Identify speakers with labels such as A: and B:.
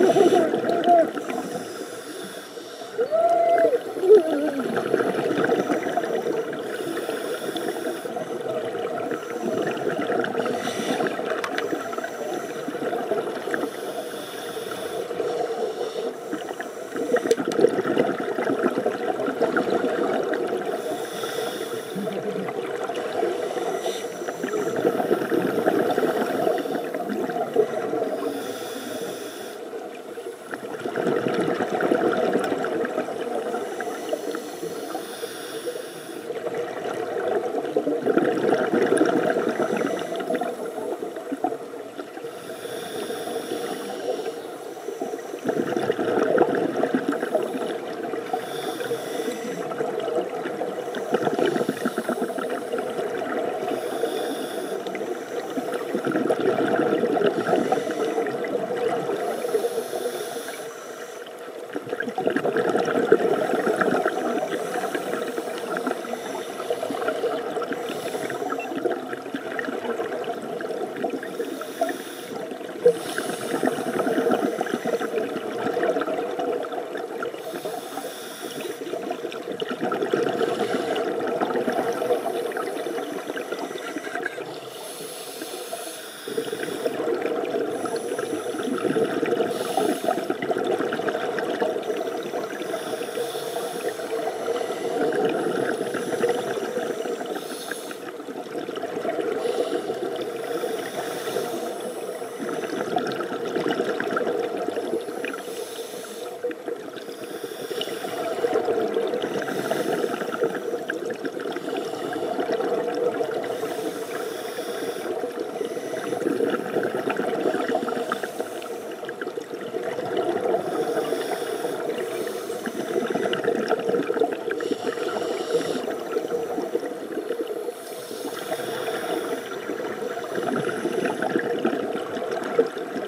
A: Thank you. 何?